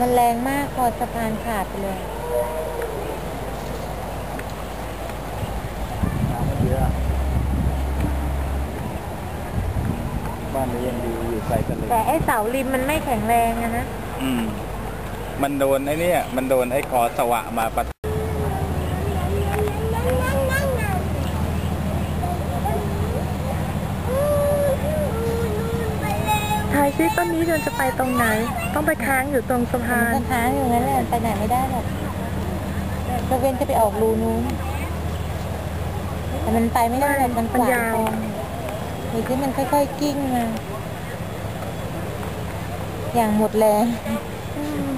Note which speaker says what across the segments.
Speaker 1: สะพานขาดไปเลย
Speaker 2: น้ำมันเยอะบ้านนี้ยังดีอยู่ไกลทะเล
Speaker 1: แต่ไอ้เสาริมมันไม่แข็งแรงอะนะ
Speaker 2: อืม มันโดนไอ้เนี่ย มันโดนไอ้คอสวะมาปะ
Speaker 3: ทายซิต้นนี้เราจะไปตรงไหน ต้องไปค้างอยู่ตรงสะพา
Speaker 1: มัน
Speaker 3: น
Speaker 1: ก็ค้างอยู่งั้นแหละไปไหนไม่ได้หรอกจะเว้นจะไปออกรูนู้นแต่มันไปไม่ได้หรอกมันขวางคลองดูที่มันค่อยๆกิ้งมาอย่างหมดแรง
Speaker 3: อืม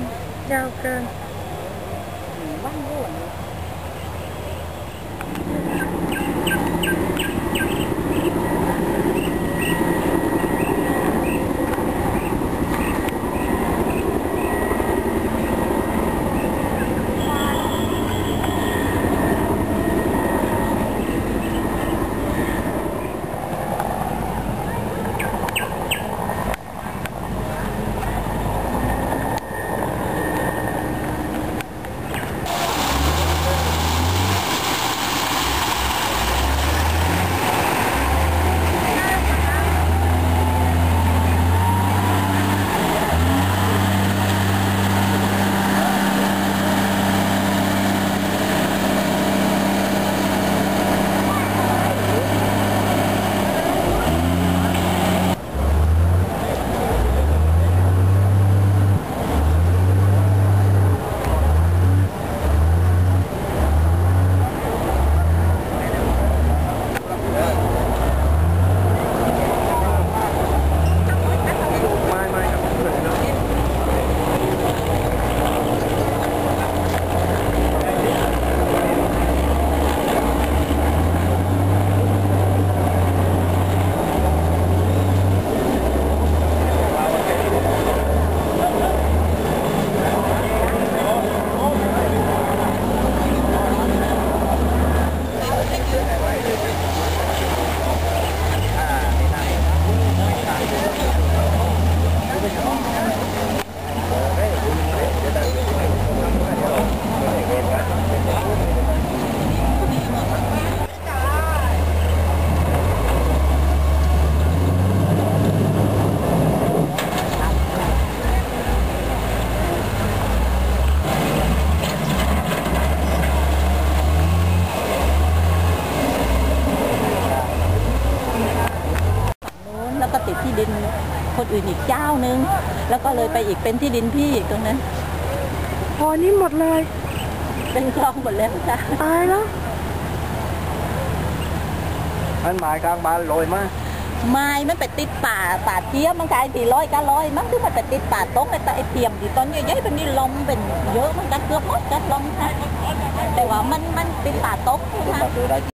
Speaker 3: ยาวเกิน
Speaker 4: คนอื่นอีกเจ้านึง แล้วก็เลยไปอีกเป็นที่ดินพี่อีกตรงนั้น
Speaker 3: พอนี่หมดเลย
Speaker 4: เป็นคลองหมดแล้วจ้ะ
Speaker 3: ตายแล้ว
Speaker 2: มันหมายกลางบ้านลอยมา
Speaker 4: ไม้มันไปติดป่าป่าเทียมมันกลายตีร้อยก็ร้อยมันคือมันไปติดป่าตกไอ้แต่ไอ้เทียมที่ตอนใหญ่ๆเป็นนี่ลมเป็นเยอะมันกันเกือบหมดกันลมค่ะแต่ว่ามันมันติดป่าตก
Speaker 2: คุณ
Speaker 4: ค่ะ
Speaker 2: มาซื้อได้